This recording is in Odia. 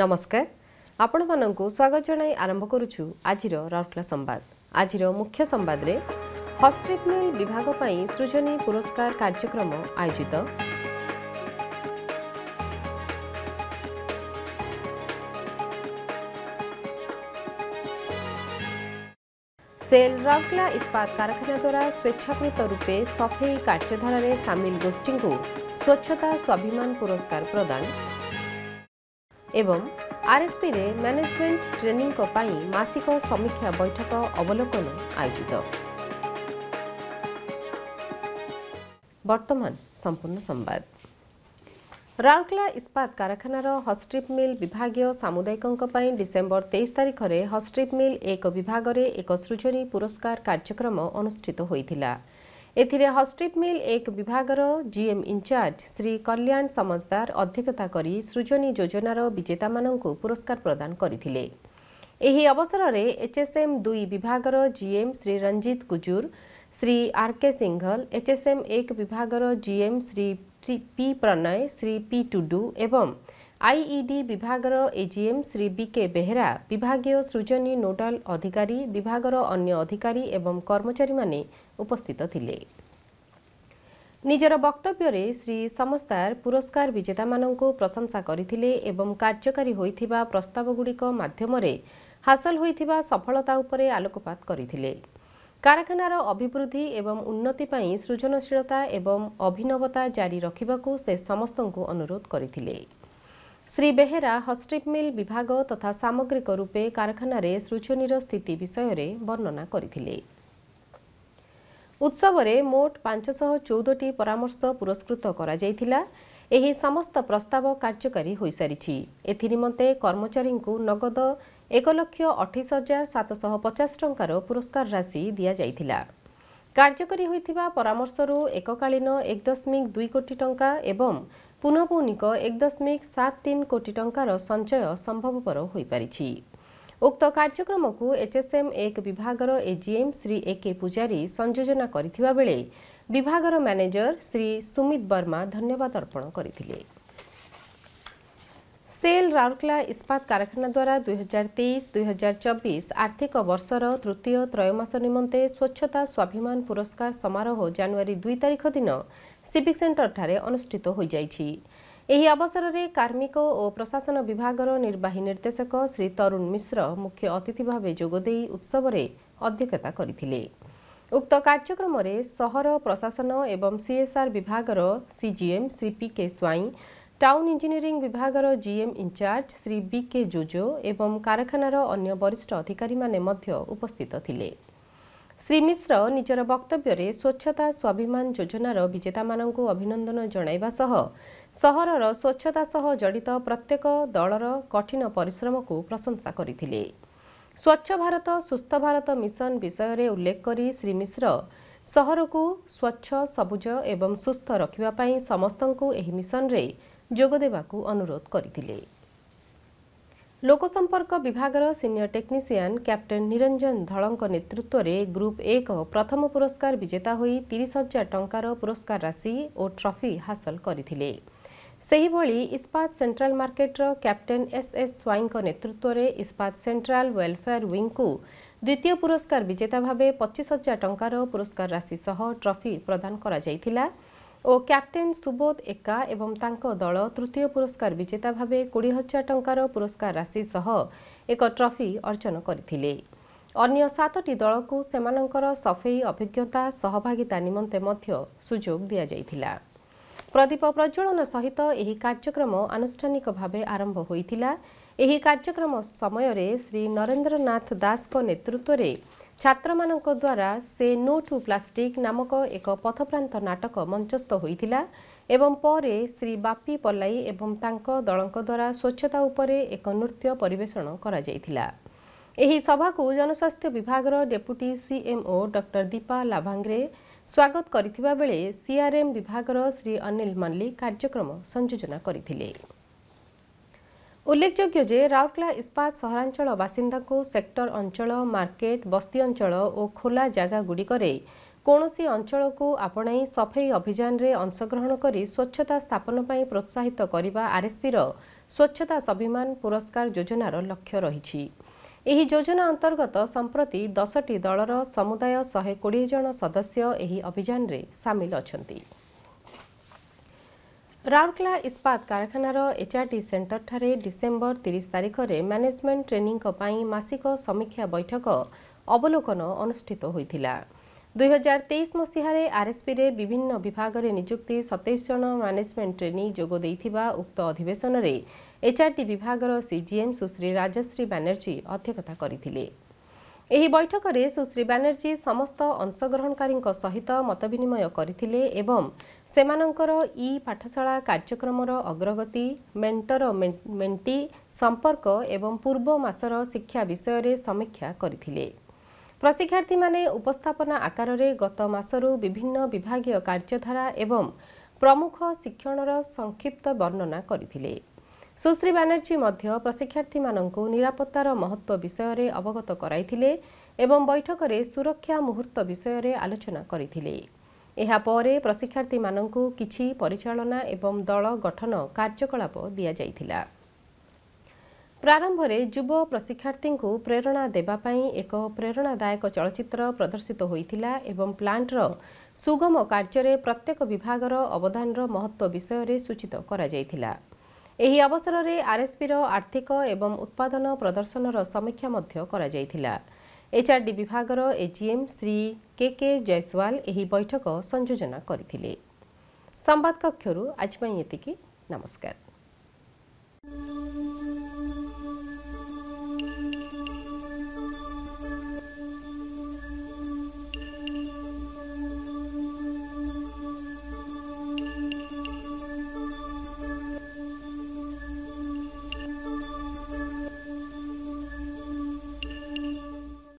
ନମସ୍କାର। ଆପଣମାନଙ୍କୁ ସ୍ୱାଗତ ଜଣାଇ ଆରମ୍ଭ କରୁଛୁ ଆଜିର ରାଉରକେଲା ସମ୍ବାଦ। ଆଜିର ମୁଖ୍ୟ ସମ୍ବାଦରେ ହଷ୍ଟ୍ରିପ୍ ମିଲ୍ ବିଭାଗ ପାଇଁ ସୃଜନୀ ପୁରସ୍କାର କାର୍ଯ୍ୟକ୍ରମ ଆୟୋଜିତ। ସେଲ୍ ରାଉରକେଲା ଇସ୍ପାତ କାରଖାନା ଦ୍ୱାରା ସ୍ୱେଚ୍ଛାକୃତ ରୂପେ ସଫେଇ କାର୍ଯ୍ୟଧାରାରେ ସାମିଲ ଗୋଷ୍ଠୀଙ୍କୁ ସ୍ୱଚ୍ଛତା ସ୍ୱାଭିମାନ ପୁରସ୍କାର ପ୍ରଦାନ। ଏବଂ ଆର୍ଏସ୍ପିରେ ମ୍ୟାନେଜମେଣ୍ଟ ଟ୍ରେନିଂଙ୍କ ପାଇଁ ମାସିକ ସମୀକ୍ଷା ବୈଠକ ଅବଲୋକନ ଆୟୋଜିତ ବର୍ତ୍ତମାନ ସମ୍ପୂର୍ଣ୍ଣ ସମ୍ବାଦ ରାଉରକେଲା ଇସ୍ପାତ କାରଖାନାର ହଷ୍ଟ୍ରିପ୍ ମିଲ୍ ବିଭାଗୀୟ ସାମୁଦାୟିକଙ୍କ ପାଇଁ ଡିସେମ୍ବର ତେଇଶ ତାରିଖରେ ହଷ୍ଟ୍ରିପ୍ ମିଲ୍ ଏକ ବିଭାଗରେ ଏକ ସୃଜନୀ ପୁରସ୍କାର କାର୍ଯ୍ୟକ୍ରମ ଅନୁଷ୍ଠିତ ହୋଇଥିଲା। ଏଥିରେ ହଷ୍ଟ୍ରିପ୍ ମିଲ୍ ଏକ ବିଭାଗର ଜିଏମ୍ ଇନ୍ଚାର୍ଜ ଶ୍ରୀ କଲ୍ୟାଣ ସମଜଦାର ଅଧ୍ୟକ୍ଷତା କରି ସୃଜନୀ ଯୋଜନାର ବିଜେତାମାନଙ୍କୁ ପୁରସ୍କାର ପ୍ରଦାନ କରିଥିଲେ। ଏହି ଅବସରରେ ଏଚ୍ଏସ୍ଏମ୍ ଦୁଇ ବିଭାଗର GM Shri Ranjit Gujur Shri R K Singhal HSM ଏକ ବିଭାଗର GM Shri P Pranay Shri P Tudu ଏବଂ ଆଇଇଡି ବିଭାଗର ଏଜିଏମ୍ ଶ୍ରୀ ବିକେ ବେହେରା ବିଭାଗୀୟ ସୃଜନୀ ନୋଡାଲ ଅଧିକାରୀ ବିଭାଗର ଅନ୍ୟ ଅଧିକାରୀ ଏବଂ କର୍ମଚାରୀମାନେ ଉପସ୍ଥିତ ଥିଲେ। ନିଜର ବକ୍ତବ୍ୟରେ ଶ୍ରୀ ସମସ୍ତାର ପୁରସ୍କାର ବିଜେତାମାନଙ୍କୁ ପ୍ରଶଂସା କରିଥିଲେ ଏବଂ କାର୍ଯ୍ୟକାରୀ ହୋଇଥିବା ପ୍ରସ୍ତାବଗୁଡ଼ିକ ମାଧ୍ୟମରେ ହାସଲ ହୋଇଥିବା ସଫଳତା ଉପରେ ଆଲୋକପାତ କରିଥିଲେ କାରଖାନାର ଅଭିବୃଦ୍ଧି ଏବଂ ଉନ୍ନତି ପାଇଁ ସୃଜନଶୀଳତା ଏବଂ ଅଭିନବତା ଜାରି ରଖିବାକୁ ସେ ସମସ୍ତଙ୍କୁ ଅନୁରୋଧ କରିଥିଲେ ଶ୍ରୀ ବେହେରା ହଷ୍ଟ୍ରିପ୍ ମିଲ୍ ବିଭାଗ ତଥା ସାମଗ୍ରିକ ରୂପେ କାରଖାନାରେ ସୃଜନୀର ସ୍ଥିତି ବିଷୟରେ ବର୍ଣ୍ଣନା କରିଥିଲେ। ଉତ୍ସବରେ ମୋଟ ପାଞ୍ଚଶହ ଚଉଦଟି ପରାମର୍ଶ ପୁରସ୍କୃତ କରାଯାଇଥିଲା। ଏହି ସମସ୍ତ ପ୍ରସ୍ତାବ କାର୍ଯ୍ୟକାରୀ ହୋଇସାରିଛି। ଏଥିନିମନ୍ତେ କର୍ମଚାରୀଙ୍କୁ ନଗଦ ଏକ ଲକ୍ଷ ଅଠେଇଶ ହଜାର ସାତଶହ ପଚାଶ ଟଙ୍କାର ପୁରସ୍କାର ରାଶି ଦିଆଯାଇଥିଲା। କାର୍ଯ୍ୟକାରୀ ହୋଇଥିବା ପରାମର୍ଶରୁ ଏକକାଳୀନ ଏକ ଦଶମିକ ଦୁଇ କୋଟି ଟଙ୍କା ଏବଂ ପୁନଃପୌନିକ ଏକ ଦଶମିକ ସାତ ତିନି କୋଟି ଟଙ୍କାର ସଞ୍ଚୟ ସମ୍ଭବପର ହୋଇପାରିଛି। ଉକ୍ତ କାର୍ଯ୍ୟକ୍ରମକୁ ଏଚ୍ଏସ୍ଏମ୍ ଏକ ବିଭାଗର ଏଜିଏମ୍ ଶ୍ରୀ ଏକେ ପୂଜାରୀ ସଂଯୋଜନା କରିଥିବା ବେଳେ ବିଭାଗର ମ୍ୟାନେଜର ଶ୍ରୀ ସୁମିତ ବର୍ମା ଧନ୍ୟବାଦ ଅର୍ପଣ କରିଥିଲେ। ସେଲ୍ ରାଉରକେଲା ଇସ୍ପାତ କାରଖାନା ଦ୍ୱାରା ଦୁଇହଜାର ତେଇଶ ଦୁଇହଜାର ଚବିଶ ଆର୍ଥିକ ବର୍ଷର ତୃତୀୟ ତ୍ରୟମାସ ନିମନ୍ତେ ସ୍ୱଚ୍ଛତା ସ୍ୱାଭିମାନ ପୁରସ୍କାର ସମାରୋହ ଜାନୁଆରୀ ଦୁଇ ତାରିଖ ଦିନ ସିଭିକ୍ ସେଣ୍ଟରଠାରେ ଅନୁଷ୍ଠିତ ହୋଇଯାଇଛି। ଏହି ଅବସରରେ କାର୍ମିକ ଓ ପ୍ରଶାସନ ବିଭାଗର ନିର୍ବାହୀ ନିର୍ଦ୍ଦେଶକ ଶ୍ରୀ ତରୁଣ ମିଶ୍ର ମୁଖ୍ୟ ଅତିଥି ଭାବେ ଯୋଗଦେଇ ଉତ୍ସବରେ ଅଧ୍ୟକ୍ଷତା କରିଥିଲେ। ଉକ୍ତ କାର୍ଯ୍ୟକ୍ରମରେ ସହର ପ୍ରଶାସନ ଏବଂ ସିଏସ୍ଆର୍ ବିଭାଗର CGM Shri P K Swain town engineering ବିଭାଗର GM incharge Shri B K Jojo ଏବଂ କାରଖାନାର ଅନ୍ୟ ବରିଷ୍ଠ ଅଧିକାରୀମାନେ ମଧ୍ୟ ଉପସ୍ଥିତ ଥିଲେ। ଶ୍ରୀ ମିଶ୍ର ନିଜର ବକ୍ତବ୍ୟରେ ସ୍ୱଚ୍ଛତା ସ୍ୱାଭିମାନ ଯୋଜନାର ବିଜେତାମାନଙ୍କୁ ଅଭିନନ୍ଦନ ଜଣାଇବା ସହ ସହରର ସ୍ୱଚ୍ଛତା ସହ ଜଡ଼ିତ ପ୍ରତ୍ୟେକ ଦଳର କଠିନ ପରିଶ୍ରମକୁ ପ୍ରଶଂସା କରିଥିଲେ। ସ୍ୱଚ୍ଛ ଭାରତ ସୁସ୍ଥ ଭାରତ ମିଶନ ବିଷୟରେ ଉଲ୍ଲେଖ କରି ଶ୍ରୀ ମିଶ୍ର ସହରକୁ ସ୍ୱଚ୍ଛ ସବୁଜ ଏବଂ ସୁସ୍ଥ ରଖିବା ପାଇଁ ସମସ୍ତଙ୍କୁ ଏହି ମିଶନରେ ଯୋଗଦେବାକୁ ଅନୁରୋଧ କରିଥିଲେ। ଲୋକସମ୍ପର୍କ ବିଭାଗର ସିନିୟର ଟେକ୍ନିସିଆନ୍ କ୍ୟାପ୍ଟେନ୍ ନିରଞ୍ଜନ ଧଳଙ୍କ ନେତୃତ୍ୱରେ ଗ୍ରୁପ୍ ଏକ ପ୍ରଥମ ପୁରସ୍କାର ବିଜେତା ହୋଇ ତିରିଶ ହଜାର ଟଙ୍କାର ପୁରସ୍କାର ରାଶି ଓ ଟ୍ରଫି ହାସଲ କରିଥିଲେ। ସେହିଭଳି ଇସ୍ପାତ ସେଣ୍ଟ୍ରାଲ ମାର୍କେଟର କ୍ୟାପ୍ଟେନ୍ ଏସ୍ଏସ୍ ସ୍ୱାଇଁଙ୍କ ନେତୃତ୍ୱରେ ଇସ୍ପାତ ସେଣ୍ଟ୍ରାଲ ୱେଲଫେୟାର ୱିଙ୍ଗକୁ ଦ୍ୱିତୀୟ ପୁରସ୍କାର ବିଜେତା ଭାବେ ପଚିଶ ହଜାର ଟଙ୍କାର ପୁରସ୍କାର ରାଶି ସହ ଟ୍ରଫି ପ୍ରଦାନ କରାଯାଇଥିଲା। ଓ କ୍ୟାପ୍ଟେନ୍ ସୁବୋଧ ଏକା ଏବଂ ତାଙ୍କ ଦଳ ତୃତୀୟ ପୁରସ୍କାର ବିଜେତା ଭାବେ କୋଡ଼ିଏ ହଜାର ଟଙ୍କାର ପୁରସ୍କାର ରାଶି ସହ ଏକ ଟ୍ରଫି ଅର୍ଜନ କରିଥିଲେ। ଅନ୍ୟ ସାତଟି ଦଳକୁ ସେମାନଙ୍କର ସଫେଇ ଅଭିଜ୍ଞତା ସହଭାଗିତା ନିମନ୍ତେ ମଧ୍ୟ ସୁଯୋଗ ଦିଆଯାଇଥିଲା। ପ୍ରଦୀପ ପ୍ରଜ୍ୱଳନ ସହିତ ଏହି କାର୍ଯ୍ୟକ୍ରମ ଆନୁଷ୍ଠାନିକ ଭାବେ ଆରମ୍ଭ ହୋଇଥିଲା। ଏହି କାର୍ଯ୍ୟକ୍ରମ ସମୟରେ ଶ୍ରୀ ନରେନ୍ଦ୍ରନାଥ ଦାସଙ୍କ ନେତୃତ୍ୱରେ ଛାତ୍ରମାନଙ୍କ ଦ୍ୱାରା ସେ ନୋ ଟୁ ପ୍ଲାଷ୍ଟିକ୍ ନାମକ ଏକ ପଥପ୍ରାନ୍ତ ନାଟକ ମଞ୍ଚସ୍ଥ ହୋଇଥିଲା ଏବଂ ପରେ ଶ୍ରୀ ବାପି ପଲ୍ଲାଇ ଏବଂ ତାଙ୍କ ଦଳଙ୍କ ଦ୍ୱାରା ସ୍ୱଚ୍ଛତା ଉପରେ ଏକ ନୃତ୍ୟ ପରିବେଷଣ କରାଯାଇଥିଲା। ଏହି ସଭାକୁ ଜନସ୍ୱାସ୍ଥ୍ୟ ବିଭାଗର ଡେପୁଟି ସିଏମ୍ଓ ଡକ୍ଟର ଦୀପା ଲାଭାଙ୍ଗରେ ସ୍ୱାଗତ କରିଥିବା ବେଳେ ସିଆର୍ଏମ୍ ବିଭାଗର ଶ୍ରୀ ଅନିଲ ମଲ୍ଲିକ କାର୍ଯ୍ୟକ୍ରମ ସଂଯୋଜନା କରିଥିଲେ। ଉଲ୍ଲେଖଯୋଗ୍ୟ ଯେ ରାଉରକେଲା ଇସ୍ପାତ ସହରାଞ୍ଚଳ ବାସିନ୍ଦାଙ୍କୁ ସେକ୍ଟର ଅଞ୍ଚଳ ମାର୍କେଟ ବସ୍ତି ଅଞ୍ଚଳ ଓ ଖୋଲା ଜାଗାଗୁଡ଼ିକରେ କୌଣସି ଅଞ୍ଚଳକୁ ଆପଣାଇ ସଫେଇ ଅଭିଯାନରେ ଅଂଶଗ୍ରହଣ କରି ସ୍ୱଚ୍ଛତା ସ୍ଥାପନ ପାଇଁ ପ୍ରୋତ୍ସାହିତ କରିବା ଆର୍ଏସ୍ପିର ସ୍ୱଚ୍ଛତା ସ୍ୱାଭିମାନ ପୁରସ୍କାର ଯୋଜନାର ଲକ୍ଷ୍ୟ ରହିଛି ଏହି ଯୋଜନା ଅନ୍ତର୍ଗତ ସମ୍ପ୍ରତି ଦଶଟି ଦଳର ସମୁଦାୟ ଶହେ କୋଡ଼ିଏ ଜଣ ସଦସ୍ୟ ଏହି ଅଭିଯାନରେ ସାମିଲ ଅଛନ୍ତି ରାଉରକେଲା ଇସ୍ପାତ କାରଖାନାର ଏଚ୍ଆର୍ଟି ସେଣ୍ଟରଠାରେ ଡିସେମ୍ବର ତିରିଶ ତାରିଖରେ ମ୍ୟାନେଜମେଣ୍ଟ ଟ୍ରେନିଙ୍କ ପାଇଁ ମାସିକ ସମୀକ୍ଷା ବୈଠକ ଅବଲୋକନ ଅନୁଷ୍ଠିତ ହୋଇଥିଲା। ଦୁଇହଜାର ତେଇଶ ମସିହାରେ ଆର୍ଏସ୍ପିରେ ବିଭିନ୍ନ ବିଭାଗରେ ନିଯୁକ୍ତି ସତେଇଶ ଜଣ ମ୍ୟାନେଜମେଣ୍ଟ ଟ୍ରେନି ଯୋଗ ଦେଇଥିବା ଉକ୍ତ ଅଧିବେଶନରେ ଏଚ୍ଆର୍ଟି ବିଭାଗର ସିଜିଏମ୍ ସୁଶ୍ରୀ ରାଜଶ୍ରୀ ବାନାର୍ଜୀ ଅଧ୍ୟକ୍ଷତା କରିଥିଲେ। ଏହି ବୈଠକରେ ସୁଶ୍ରୀ ବାନାର୍ଜୀ ସମସ୍ତ ଅଂଶଗ୍ରହଣକାରୀଙ୍କ ସହିତ ମତବିନିମୟ କରିଥିଲେ ଏବଂ ସେମାନଙ୍କର ଇ ପାଠଶାଳା କାର୍ଯ୍ୟକ୍ରମର ଅଗ୍ରଗତି ମେଣ୍ଟର ମେଣ୍ଟି ସମ୍ପର୍କ ଏବଂ ପୂର୍ବ ମାସର ଶିକ୍ଷା ବିଷୟରେ ସମୀକ୍ଷା କରିଥିଲେ। ପ୍ରଶିକ୍ଷାର୍ଥୀମାନେ ଉପସ୍ଥାପନା ଆକାରରେ ଗତ ମାସରୁ ବିଭିନ୍ନ ବିଭାଗୀୟ କାର୍ଯ୍ୟଧାରା ଏବଂ ପ୍ରମୁଖ ଶିକ୍ଷଣର ସଂକ୍ଷିପ୍ତ ବର୍ଣ୍ଣନା କରିଥିଲେ। ସୁଶ୍ରୀ ବାନାର୍ଜୀ ମଧ୍ୟ ପ୍ରଶିକ୍ଷାର୍ଥୀମାନଙ୍କୁ ନିରାପତ୍ତାର ମହତ୍ତ୍ୱ ବିଷୟରେ ଅବଗତ କରାଇଥିଲେ ଏବଂ ବୈଠକରେ ସୁରକ୍ଷା ମୁହୂର୍ତ୍ତ ବିଷୟରେ ଆଲୋଚନା କରିଥିଲେ। ଏହାପରେ ପ୍ରଶିକ୍ଷାର୍ଥୀମାନଙ୍କୁ କିଛି ପରିଚାଳନା ଏବଂ ଦଳ ଗଠନ କାର୍ଯ୍ୟକଳାପ ଦିଆଯାଇଥିଲା। ପ୍ରାରମ୍ଭରେ ଯୁବ ପ୍ରଶିକ୍ଷାର୍ଥୀଙ୍କୁ ପ୍ରେରଣା ଦେବା ପାଇଁ ଏକ ପ୍ରେରଣାଦାୟକ ଚଳଚ୍ଚିତ୍ର ପ୍ରଦର୍ଶିତ ହୋଇଥିଲା ଏବଂ ପ୍ଲାଣ୍ଟର ସୁଗମ କାର୍ଯ୍ୟରେ ପ୍ରତ୍ୟେକ ବିଭାଗର ଅବଦାନର ମହତ୍ତ୍ୱ ବିଷୟରେ ସୂଚିତ କରାଯାଇଥିଲା। ଏହି ଅବସରରେ ଆର୍ଏସ୍ପିର ଆର୍ଥିକ ଏବଂ ଉତ୍ପାଦନ ପ୍ରଦର୍ଶନର ସମୀକ୍ଷା ମଧ୍ୟ କରାଯାଇଥିଲା। ଏଚ୍ଆର୍ଡି ବିଭାଗର AGM Shri K K Jaiswal ଏହି ବୈଠକ ସଂଯୋଜନା କରିଥିଲେ। ସମ୍ବାଦ କକ୍ଷରୁ ଆଜି ପାଇଁ ଏତିକି। ନମସ୍କାର।